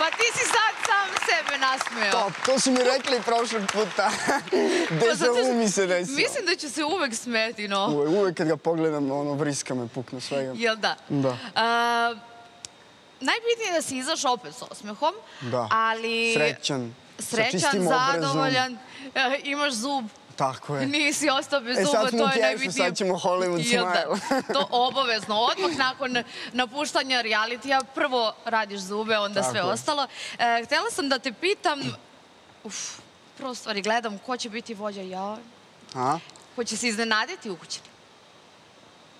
Pa ti si sad sam sebe nasmeo. To, to su mi rekli prošlog puta. Pa Deja što- vu mi se desio. Mislim da ću se uvek smeti, no. Uvek, uvek kad ga pogledam, ono, vriska me pukne svega. Jel da? Da. A, najbitnije je da si izašao opet s osmehom, Da. ali... Srećan. Srećan, zadovoljan, e, imaš zub, Tako je. nisi ostao bez E, zuba, smo to je najbitnije. sad ćemo Hollywood smile. To obavezno. Odmah nakon napuštanja realitija, prvo radiš zube, onda Tako sve je. ostalo. E, htela sam da te pitam, uf, prvo stvari gledam ko će biti vođa ja, A? ko će se iznenaditi u kući.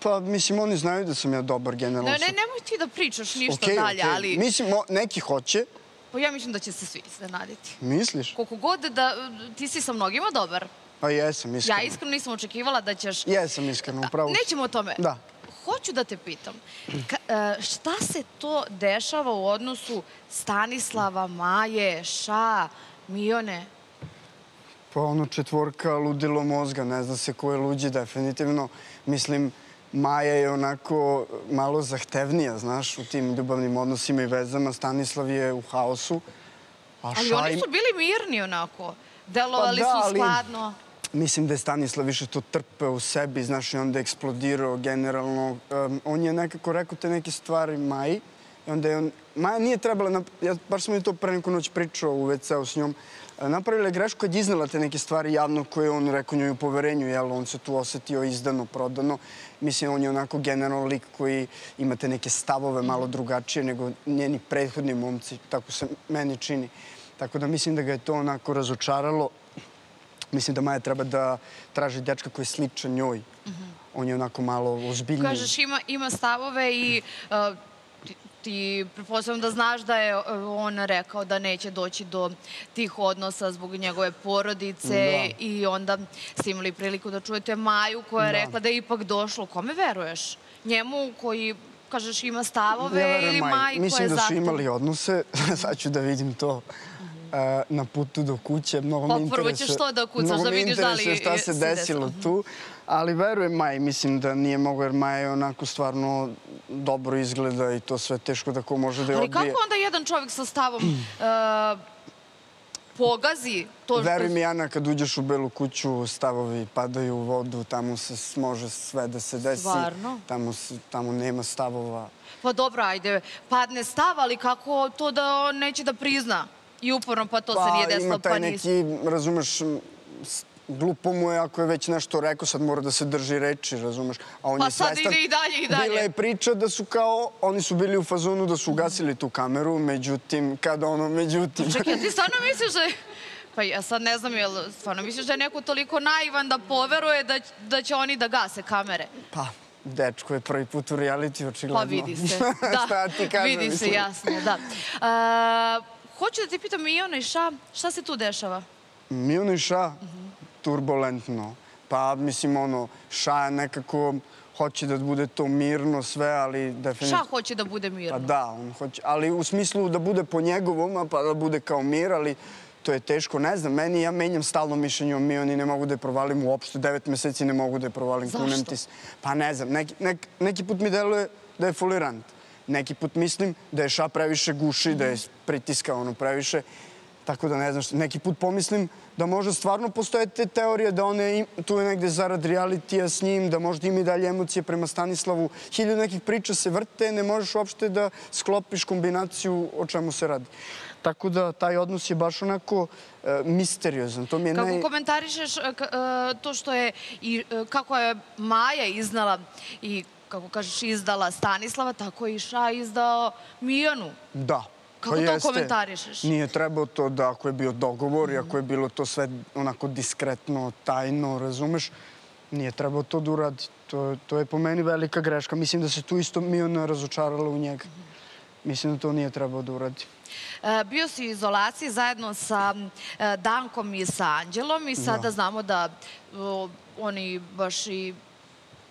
Pa, mislim, oni znaju da sam ja dobar generalno. Ne, ne, nemoj ti da pričaš ništa dalje, ali Mislim, o, neki hoće. pa ja mislim da će se svi iznenaditi. Misliš? Koliko god da, ti si sa mnogima dobar. Pa jesam, iskreno. Ja iskreno nisam očekivala da ćeš... Jesam, iskreno, upravo. Nećemo o tome. Da. Hoću da te pitam, ka, e, šta se to dešava u odnosu Stanislava, Maje, Ša, Mione? Pa ono četvorka ludilo mozga, ne zna se ko je luđi definitivno. Mislim, Maja je onako malo zahtevnija, znaš, u tim ljubavnim odnosima i vezama. Stanislav je u haosu. Ali Ša oni su bili mirni onako. Delovali Pa da, su ali- skladno. Mislim da je Stanislav više to trpeo u sebi, znaš, i onda je eksplodirao generalno. On je nekako rekao te neke stvari Maji. I onda je on... Maja nije trebala... Nap... Ja, baš sam je to pre neku noć pričao u WC-u s njom. E, Napravila je grešku kad je iznala te neke stvari javno koje je on rekao njoj u poverenju, jel? On se tu osetio izdano, prodano. Mislim, on je onako generalno lik koji ima te neke stavove malo drugačije nego njeni prethodni momci. Tako se meni čini. Tako da mislim da ga je to onako razočaralo. Mislim da Maja treba da traži dečka koji je sličan njoj. On je onako malo ozbiljniji. Kažeš ima, ima stavove i ti, pretpostavljam da znaš da je e, on rekao da neće doći do tih odnosa zbog njegove porodice Da. i onda ste imali priliku da čujete Maju koja je Da. rekla da je ipak došlo. Kome veruješ? Njemu koji, kažeš, ima stavove ili Maji. Koja je Mislim da su imali odnose. Sad ću da vidim to e, na putu do kuće. Mnogo Pa me prvo interesuje. ćeš to da kucaš, da vidiš da li šta se desilo tu. Ali verujem Maji. Mislim da nije mogo jer Maja je onako stvarno dobro izgleda i to sve teško da ko može da je Ali odbije. kako onda jedan čovjek sa stavom e, pogazi to što... Veruj mi, Ana, kad uđeš u Belu kuću, stavovi padaju u vodu, tamo se može sve da se desi. Stvarno? Tamo, se- tamo nema stavova. Pa dobro, ajde, padne stav, ali kako to da neće da prizna? I uporno, pa to se nije desilo, ima taj pa nisi. neki, razumeš, glupo mu je ako je već nešto rekao, sad mora da se drži reči, razumeš? A on Pa je sad svestan. ide i dalje i dalje. Bila je priča da su kao, oni su bili u fazonu da su ugasili tu kameru, međutim, kada ono, međutim... Čekaj, a ti stvarno misliš da je... Pa ja sad ne znam, jel stvarno misliš da je neko toliko naivan da poveruje da, da će oni da gase kamere? Pa, dečko je prvi put u reality, očigledno. Pa vidi se. Da, Šta ti kažem? vidi se, jasno, da. A, hoću da ti pitam Miona i Ša, šta se tu dešava? Mion i Ša, turbulentno. Pa, mislim, ono, Ša nekako hoće da bude to mirno sve, ali definitivno... Ša hoće da bude mirno? Pa da, on hoće, ali u smislu da bude po njegovom, pa da bude kao mir, ali to je teško. Ne znam, meni, ja menjam stalno mišljenje o Mioni, ne mogu da je provalim uopšte, devet meseci ne mogu da je provalim. Zašto? Pa ne znam, neki, nek, neki put mi deluje da je folirant. Neki put mislim da je ša previše guši, da je pritiska ono previše. Tako da ne znam što. Neki put pomislim da možda stvarno postoje te teorije da one im, tu je negde zarad realitija s njim, da možda ima i dalje emocije prema Stanislavu. Hiljadu nekih priča se vrte, ne možeš uopšte da sklopiš kombinaciju o čemu se radi. Tako da taj odnos je baš onako e, misteriozan. To mi je Kako naj... komentarišeš e, e, to što je i e, kako je Maja iznala i kako kažeš izdala Stanislava, tako je i Ša izdao Mijanu. Da. Kako Pa to jeste. komentarišeš? Nije trebao to da ako je bio dogovor i ako je bilo to sve onako diskretno, tajno, razumeš, nije trebao to da uradi. To, to je po meni velika greška. Mislim da se tu isto Miona razočarala u njega. Mislim da to nije trebao da uradi. E, bio si u izolaciji zajedno sa e, Dankom i sa Anđelom i sada Da. znamo da o, oni baš i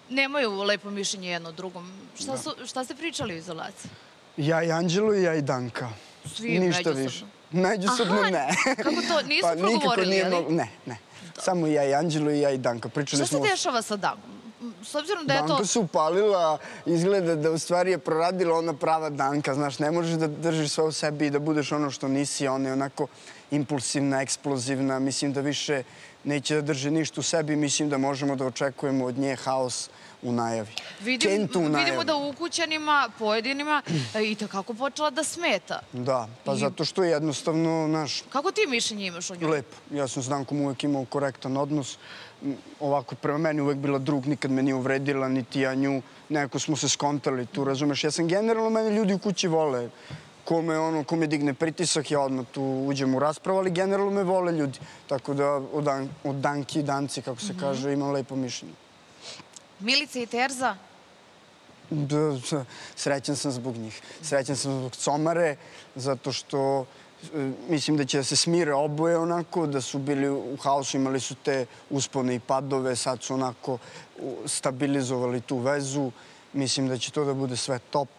nemaju lepo mišljenje jedno drugom. Šta, su, šta ste pričali u izolaciji? Ja i Anđelo i ja i Danka. Svi Ništa više. Međusobno Aha, ne. kako to? Nisu nikako progovorili, nije je li? mnogo- Ne, ne. Samo ja i Anđelo i ja i Danka. Pričali Šta se smo... o- dešava sa Dankom? s obzirom da je to... Danka se upalila, izgleda da u stvari je proradila ona prava Danka, znaš, ne možeš da držiš sve u sebi i da budeš ono što nisi, ona je onako impulsivna, eksplozivna, mislim da više neće da drži ništa u sebi, mislim da možemo da očekujemo od nje haos u najavi. Vidim, Kentu u najavi. vidimo da u ukućanima, pojedinima, e, i takako počela da smeta. Da, pa I- zato što je jednostavno, naš, Kako ti mišljenje imaš o njoj? Lepo. Ja sam s Dankom uvek imao korektan odnos. Ovako, prema meni uvek bila drug, nikad me nije uvredila, niti ja nju. Nekako smo se skontali tu, razumeš? Ja sam generalno, mene ljudi u kući vole. Kome, ono, kome digne pritisak, ja odmah tu uđem u raspravu, ali generalno me vole ljudi. Tako da od, Dan, od Danki i Danci, kako se kaže, imam lepo mišljenje. Milica i Terza? Da, da, srećan sam zbog njih. Srećan sam zbog Comare, zato što e, mislim da će da se smire oboje onako, da su bili u haosu, imali su te uspone i padove, sad su onako stabilizovali tu vezu. Mislim da će to da bude sve top.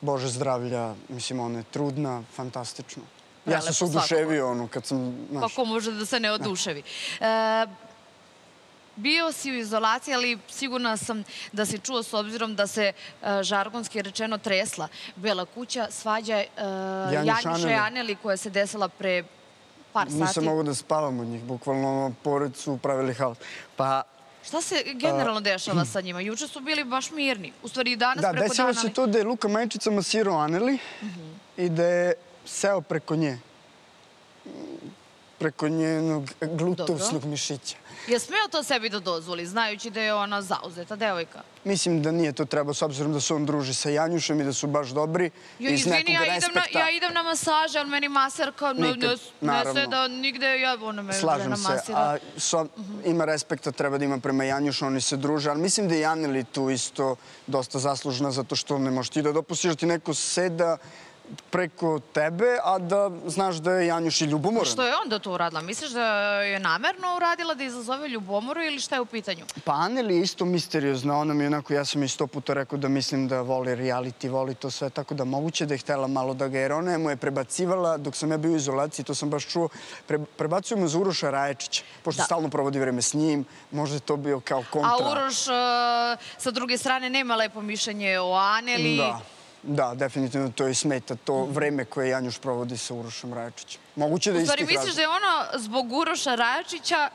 Bože zdravlja, mislim, ona je trudna, fantastično. Ja sam se oduševio ono kad sam, znaš, Kako može da se ne oduševi? E, bio si u izolaciji, ali sigurna sam da si čuo s obzirom da se e, žargonski rečeno tresla Bela kuća, svađa e, Janjuša i Aneli koja se desila pre par nisam sati. mogao da spavam od njih, bukvalno pored su pravili haos. Pa Šta se generalno dešava sa njima? Juče su bili baš mirni. U stvari i danas Da, preko desilo dana. se ali- to da je Luka Majčica masirao Aneli i da je seo preko nje. Preko njenog glutovsnog mišića. Je smeo to sebi da dozvoli, znajući da je ona zauzeta devojka? Mislim da nije to trebao, s obzirom da se on druži sa Janjušem i da su baš dobri. Jo, iz nekog ja idem, na, respekta. ja idem na masaže, ali meni maserka ne, Nikad, ne, sve da nigde ja, ona me Slažem se, namasira. a so, ima respekta, treba da ima prema Janjušu, oni se druže, ali mislim da je Janeli tu isto dosta zaslužna, zato što ne možeš ti da dopustiš da ti neko seda preko tebe, a da znaš da je Janjuš i ljubomoran. Što je onda to uradila? Misliš da je namerno uradila da izazove ljubomoru ili šta je u pitanju? Pa Aneli je isto misteriozna, ona mi onako, ja sam i sto puta rekao da mislim da voli reality, voli to sve, tako da moguće da je htela malo da ga, jer ona je mu je prebacivala, dok sam ja bio u izolaciji, to sam baš čuo, pre, prebacuju mu za Uroša Raječića, pošto Da. stalno provodi vreme s njim, možda je to bio kao kontra. A Uroš e, sa druge strane nema lepo mišljenje o Aneli. Da, da, definitivno to je smeta, to vreme koje Janjuš provodi sa Urošom Raječićem. Moguće da U je stvari istih misliš da je ona zbog Uroša Rajačića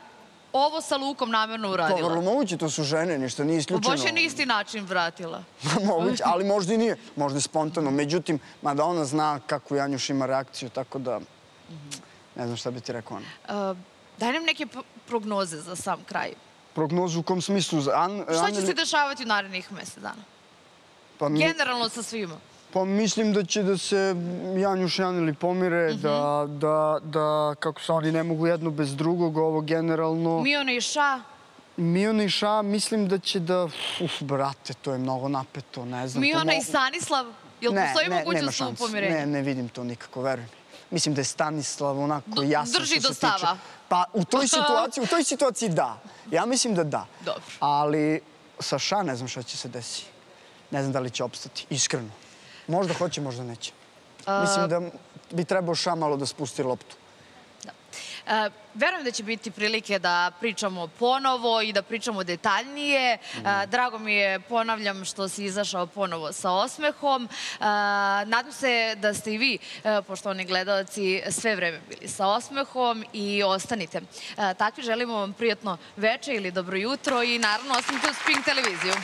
ovo sa Lukom namerno Pa uradila? vrlo moguće, to su žene, ništa nije Pa isključeno. baš je na isti način vratila. Moguće, ali možda i nije. Možda je spontano. Međutim, mada ona zna kako Janjuš ima reakciju, tako da ne znam šta bi ti rekao ona. E, daj nam neke prognoze za sam kraj. Prognozu u kom smislu? An, Šta će se dešavati u narednih mesec dana? Pa, mi- Generalno sa svima. pa mislim da će da se Janjuš i Aneli pomire, Mhm. da, da, da kako se oni ne mogu jedno bez drugog, ovo generalno... Miona i Ša, Miona i Ša, mislim da će da... Uf, brate, to je mnogo napeto, ne znam. Miona mo- i Stanislav, jel ne, postoji ne, mogućnost u pomirenju? Ne, ne vidim to nikako, veruj mi. Mislim da je Stanislav onako Do- drži što do se tiče. stava. Pa u toj situaciji, u toj situaciji da. Ja mislim da da. Dobro. Ali sa Ša ne znam šta će se desiti. Ne znam da li će opstati, iskreno. Možda hoće, možda neće. Mislim da bi trebao Ša malo da spusti loptu. E, verujem da će biti prilike da pričamo ponovo i da pričamo detaljnije. E, drago mi je, ponavljam, što si izašao ponovo sa osmehom. E, nadam se da ste i vi, poštovani gledalci, sve vreme bili sa osmehom i ostanite. Takvi želimo vam prijatno veče ili dobro jutro i naravno ostanite uz Pink televiziju.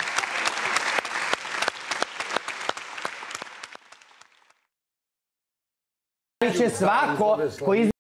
Će svako koji